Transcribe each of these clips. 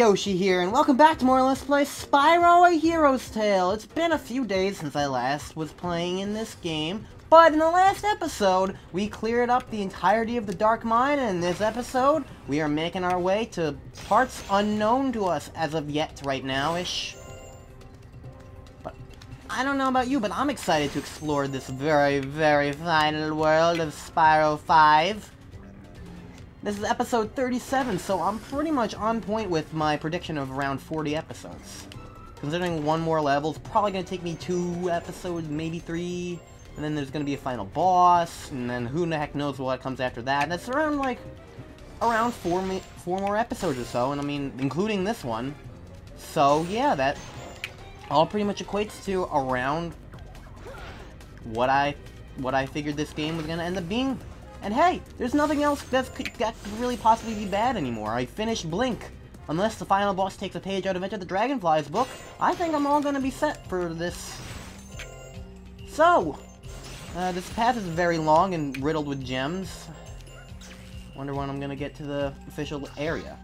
Yoshi here, and welcome back to more Let's Play Spyro A Hero's Tail. It's been a few days since I last was playing in this game, but in the last episode, we cleared up the entirety of the Dark Mine, and in this episode, we are making our way to parts unknown to us as of yet right now-ish. But I don't know about you, but I'm excited to explore this very, very final world of Spyro 5. This is episode 37, so I'm pretty much on point with my prediction of around 40 episodes. Considering one more level, it's probably going to take me two episodes, maybe three, and then there's going to be a final boss, and then who the heck knows what comes after that. That's around, like, around four, four more episodes or so, and I mean, including this one. So, yeah, that all pretty much equates to around what I, what I figured this game was going to end up being. And hey, there's nothing else that could really possibly be bad anymore. I finished Blink. Unless the final boss takes a page out of Enter the Dragonfly's book, I think I'm all gonna be set for this. So, uh, this path is very long and riddled with gems. Wonder when I'm gonna get to the official area.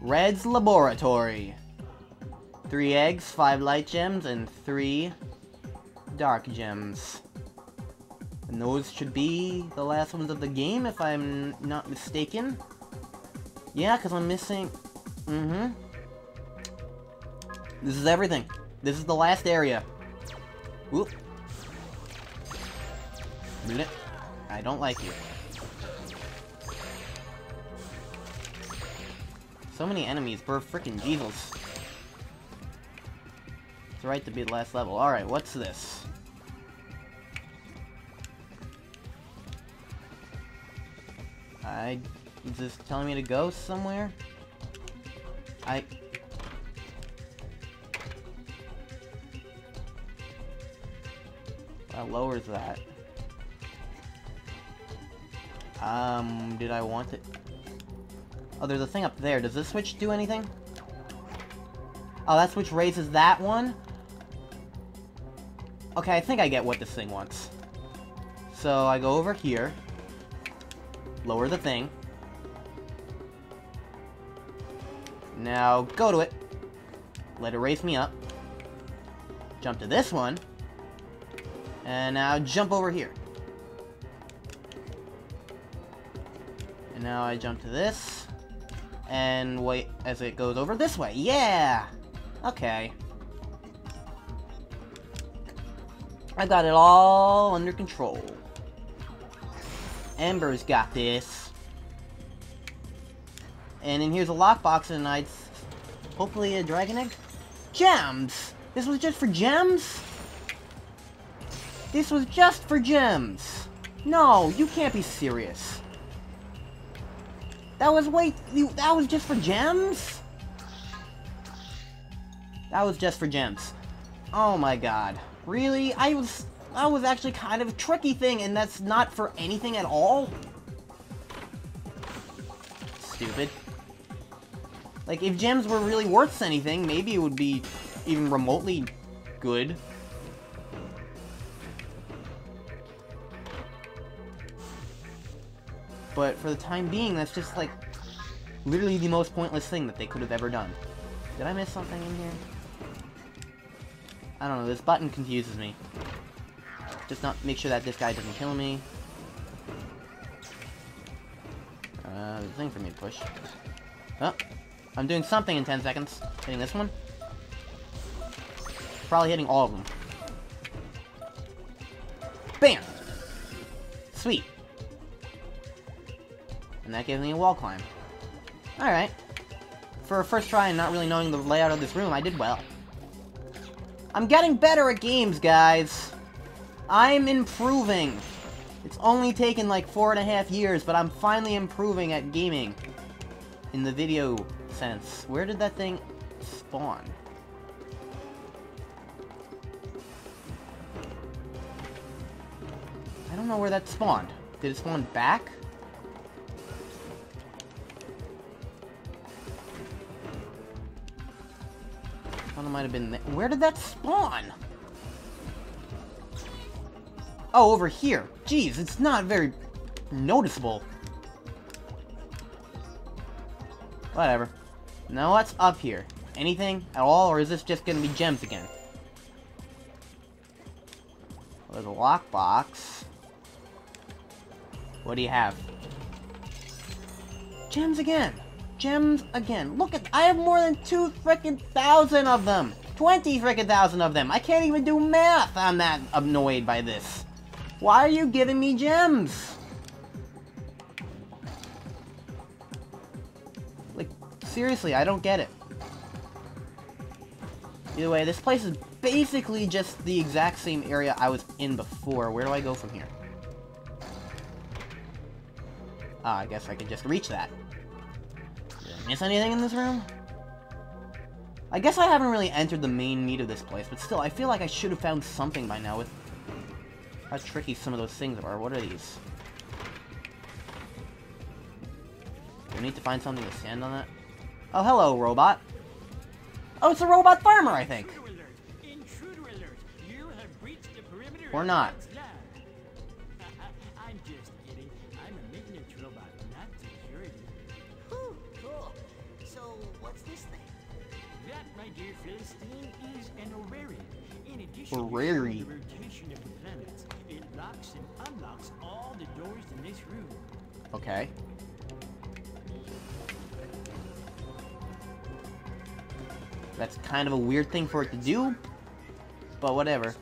Red's Laboratory. Three eggs, five light gems, and three dark gems. And those should be the last ones of the game, if I'm not mistaken. Yeah, because I'm missing... Mm-hmm. This is everything. This is the last area. Oop. I don't like you. So many enemies, bro. Freaking Jesus. It's right to be the last level. Alright, what's this? I... Is this telling me to go somewhere? I... That lowers that. Um, did I want it? Oh, there's a thing up there. Does this switch do anything? Oh, that switch raises that one? Okay, I think I get what this thing wants. So, I go over here lower the thing. Now, go to it. Let it raise me up. Jump to this one. And now jump over here. And now I jump to this. And wait as it goes over this way. Yeah! Okay. I got it all under control. Ember's got this. And then here's a lockbox and. Hopefully a dragon egg? Gems! This was just for gems? This was just for gems! No, you can't be serious. That was wait, you, that was just for gems? That was just for gems. Oh my god. Really? I was that was actually kind of a tricky thing, and that's not for anything at all? Stupid. Like, if gems were really worth anything, maybe it would be even remotely good. But for the time being, that's just, like, literally the most pointless thing that they could have ever done. Did I miss something in here? I don't know, this button confuses me. Just not make sure that this guy doesn't kill me. Uh, there's thing for me to push. Oh, I'm doing something in 10 seconds. Hitting this one. Probably hitting all of them. Bam! Sweet. And that gives me a wall climb. Alright. For a first try and not really knowing the layout of this room, I did well. I'm getting better at games, guys. I'm improving. It's only taken like four and a half years, but I'm finally improving at gaming. In the video sense. Where did that thing spawn? I don't know where that spawned. Did it spawn back? One might have been there. Where did that spawn? Oh, over here. Jeez, it's not very noticeable. Whatever. Now what's up here? Anything at all, or is this just gonna be gems again? There's a lockbox. What do you have? Gems again! Gems again. Look at- I have more than two freaking thousand of them! Twenty freaking thousand of them! I can't even do math! I'm that annoyed by this. Why are you giving me gems? Like, seriously, I don't get it. Either way, this place is basically just the exact same area I was in before. Where do I go from here? Ah, I guess I could just reach that. Did I miss anything in this room? I guess I haven't really entered the main meat of this place, but still, I feel like I should have found something by now with how tricky some of those things are. What are these? Do I need to find something to stand on that? Oh, hello, robot. Oh, it's a robot farmer, I think. Intruder alert! You have breached the perimeter. Or not. God's. I'm just kidding. I'm a maintenance robot, not security. Whew, cool. So, what's this thing? That, my dear Philistine, is an orrery. In addition Orrery. to the rotation of the planets, it locks and unlocks all the doors in this room. Okay. That's kind of a weird thing for it to do, but whatever.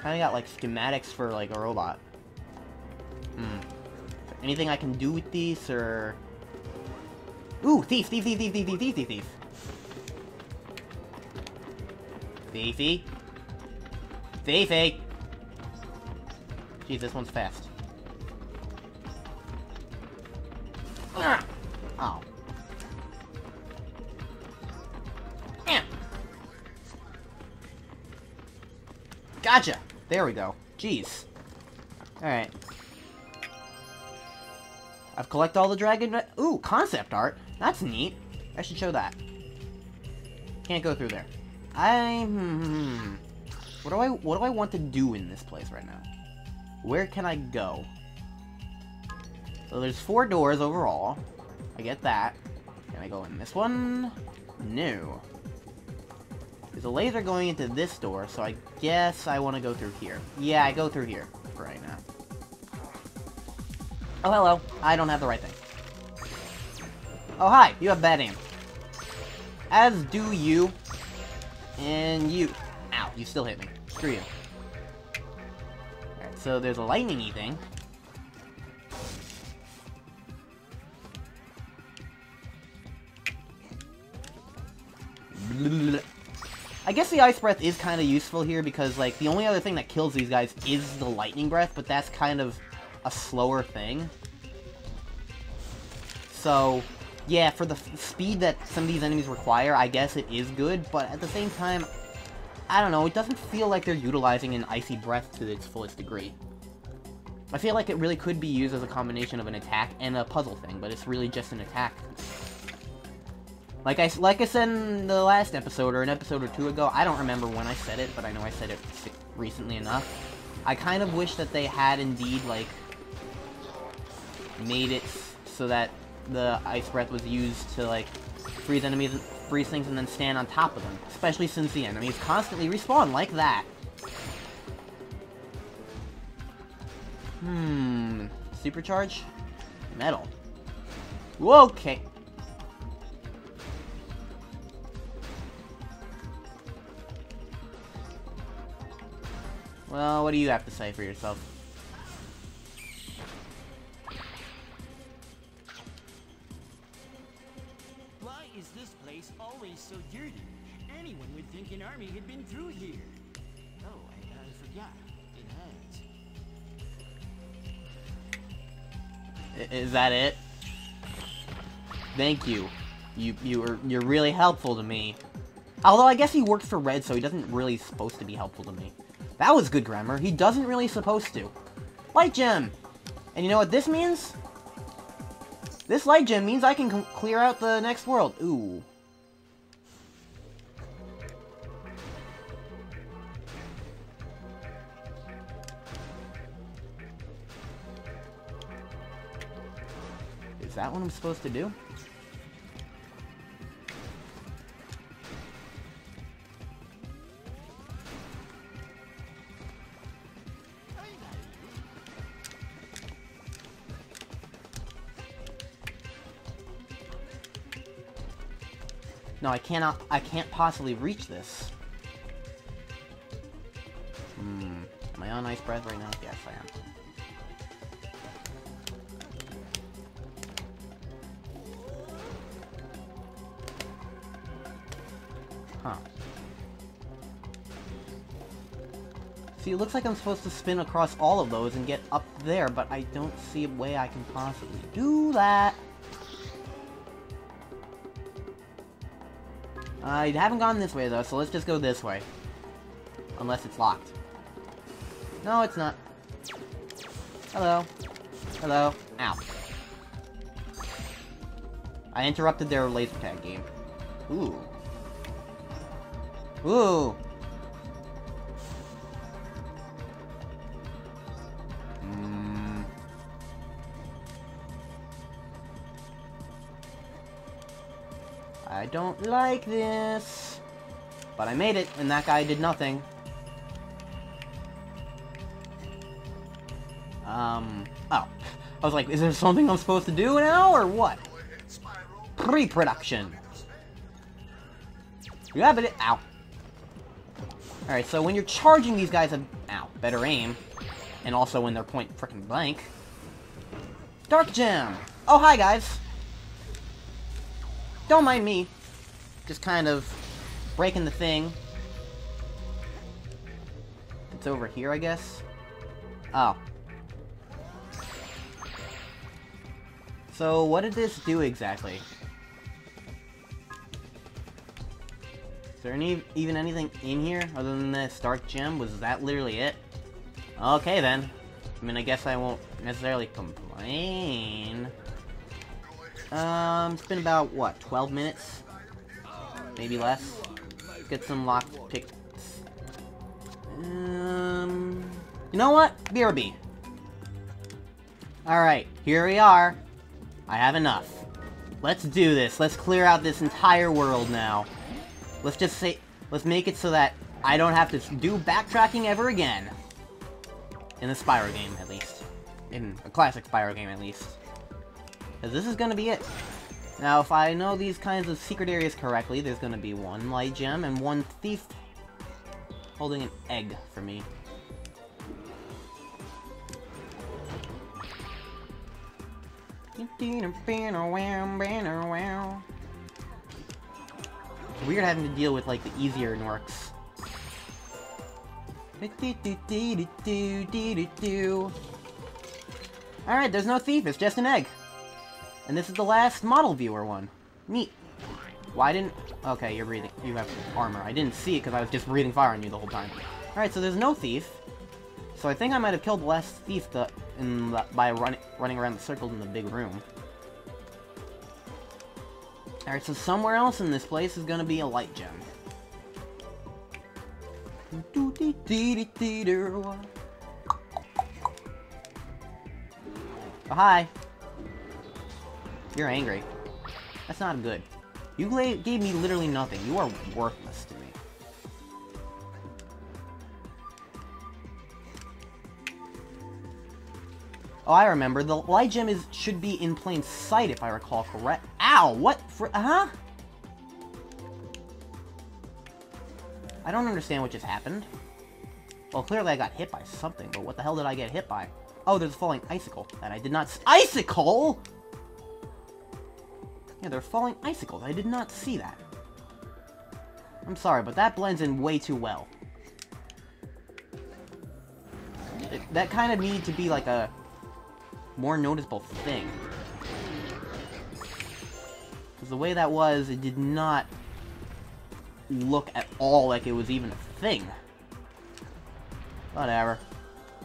Kinda got like schematics for like a robot. Hmm. Anything I can do with these, or... Ooh, thief, thief, thief, thief, thief, thief, thief, thief, thief. Thiefy. Thiefy! Jeez, this one's fast. Ah! Oh. Gotcha! There we go. Jeez. Alright. I've collected all the dragon... Ooh, concept art! That's neat. I should show that. Can't go through there. I... Hmm... What do I... What do I want to do in this place right now? Where can I go? So there's four doors overall. I get that. Can I go in this one? No. There's a laser going into this door, so I guess I want to go through here. Yeah, I go through here for right now. Oh, hello. I don't have the right thing. Oh, hi. You have bad aim. As do you. And you. Ow, you still hit me. Screw you. So there's a lightning-y thing. I guess the ice breath is kind of useful here because, like, the only other thing that kills these guys is the lightning breath, but that's kind of a slower thing. So, yeah, for the speed that some of these enemies require, I guess it is good, but at the same time, I don't know, it doesn't feel like they're utilizing an icy breath to its fullest degree. I feel like it really could be used as a combination of an attack and a puzzle thing, but it's really just an attack. Like I, like I said in the last episode, or an episode or two ago, I don't remember when I said it, but I know I said it recently enough. I kind of wish that they had indeed, like, made it so that the Ice Breath was used to, like, freeze enemies, freeze things, and then stand on top of them. Especially since the enemies constantly respawn like that. Hmm. Supercharge? Metal. Okay. Well, what do you have to say for yourself? So dirty? Anyone would think an army had been through here. Oh, I, forgot. It has. Is that it? Thank you. You you are you're really helpful to me. Although I guess he works for Red, so he doesn't really supposed to be helpful to me. That was good grammar. He doesn't really supposed to. Light gem. And you know what this means? This light gem means I can clear out the next world. Ooh. Is that what I'm supposed to do? No, I cannot- I can't possibly reach this. Hmm. Am I on ice breath right now? Yes, I am. Huh. See, it looks like I'm supposed to spin across all of those and get up there, but I don't see a way I can possibly do that. I haven't gone this way, though, so let's just go this way. Unless it's locked. No, it's not. Hello. Hello. Ow. I interrupted their laser tag game. Ooh. Ooh. I don't like this. But I made it, and that guy did nothing. Um, oh. I was like, is there something I'm supposed to do now, or what? Pre-production. You have it- ow. Alright, so when you're charging these guys, a ow, better aim. And also when they're point frickin' blank. Dark Gem! Oh, hi, guys! Don't mind me. Just kind of breaking the thing. It's over here, I guess. Oh. So, what did this do exactly? There any, even anything in here other than this dark gem? Was that literally it? Okay then. I mean, I guess I won't necessarily complain. Um, it's been about, what, 12 minutes? Maybe less? Get some lock picks. Um, you know what? BRB. Alright, here we are. I have enough. Let's do this. Let's clear out this entire world now. Let's just say, let's make it so that I don't have to do backtracking ever again. In the Spyro game, at least. In a classic Spyro game, at least. Because this is gonna be it. Now, if I know these kinds of secret areas correctly, there's gonna be one light gem and one thief holding an egg for me. Weird having to deal with, like, the easier Norks. Alright, there's no thief, it's just an egg. And this is the last model viewer one. Neat. Why didn't... Okay, you're breathing. You have armor. I didn't see it because I was just breathing fire on you the whole time. Alright, so there's no thief. So I think I might have killed the last thief in the, by run, running around the circles in the big room. Alright, so somewhere else in this place is gonna be a light gem. Oh, hi. You're angry. That's not good. You gave me literally nothing. You are worthless Oh, I remember. The light gem is should be in plain sight, if I recall correct. Ow! What? For, huh? I don't understand what just happened. Well, clearly I got hit by something, but what the hell did I get hit by? Oh, there's a falling icicle that I did not Icicle?! Yeah, they're falling icicles. I did not see that. I'm sorry, but that blends in way too well. It, that kind of needed to be like a more noticeable thing. Because the way that was, it did not look at all like it was even a thing. Whatever.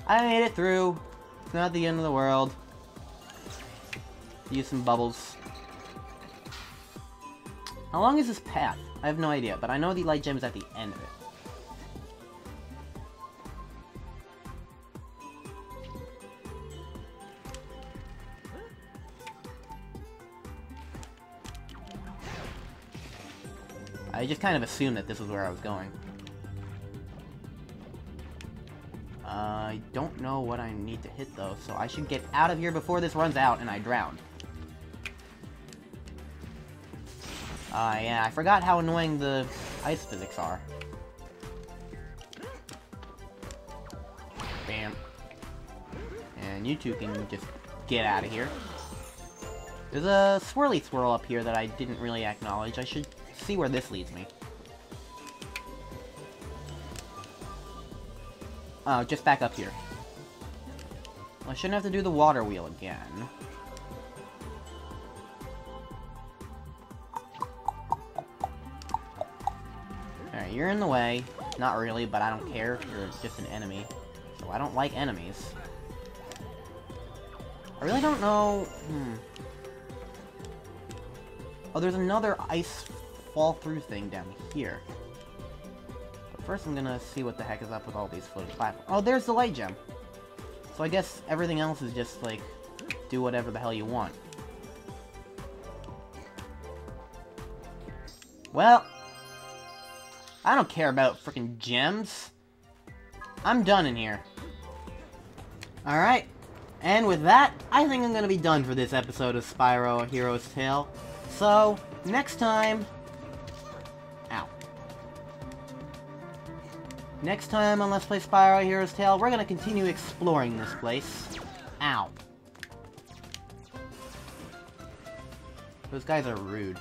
I made it through. It's not the end of the world. Use some bubbles. How long is this path? I have no idea, but I know the light gem is at the end of it. I just kind of assumed that this was where I was going. I don't know what I need to hit though, so I should get out of here before this runs out and I drown. Ah, uh, yeah, I forgot how annoying the ice physics are. Bam. And you two can just get out of here. There's a swirly swirl up here that I didn't really acknowledge. I should see where this leads me. Oh, just back up here. I shouldn't have to do the water wheel again. Alright, you're in the way. Not really, but I don't care. You're just an enemy. So I don't like enemies. I really don't know... Hmm. Oh, there's another ice fall-through thing down here. But first I'm gonna see what the heck is up with all these floating platforms. Oh, there's the light gem! So I guess everything else is just, like, do whatever the hell you want. Well, I don't care about freaking gems. I'm done in here. Alright, and with that, I think I'm gonna be done for this episode of Spyro A Hero's Tail. So, next time... Next time on Let's Play Spyro A Hero's Tail, we're gonna continue exploring this place. Ow. Those guys are rude.